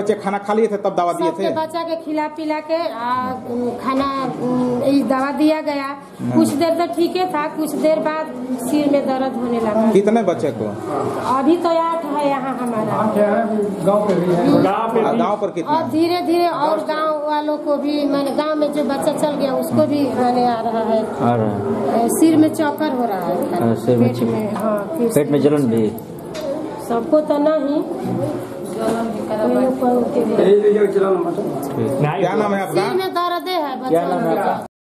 बच्चे खाना खा लिए थे तब दवा दिए थे। बच्चा के खिला पिला के आ, खाना दवा दिया गया। कुछ देर तो ठीक है था कुछ देर बाद सिर में दर्द होने लगा। कितने बच्चे को? अभी तो आठ है यहाँ हमारा। आ, गाँव पर और धीरे धीरे और गाँव वालों को भी मैंने गाँव में जो बच्चा चल गया उसको भी मैंने आ रहा है। है। सिर में चौकर हो रहा है। हाँ, सिर में पेट में हाँ फिर पेट में जलन भी। सबको तो नहीं। ठीक क्या नाम है आपका? है क्या नाम है आपका?